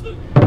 Absolutely.